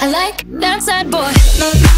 I like that sad boy.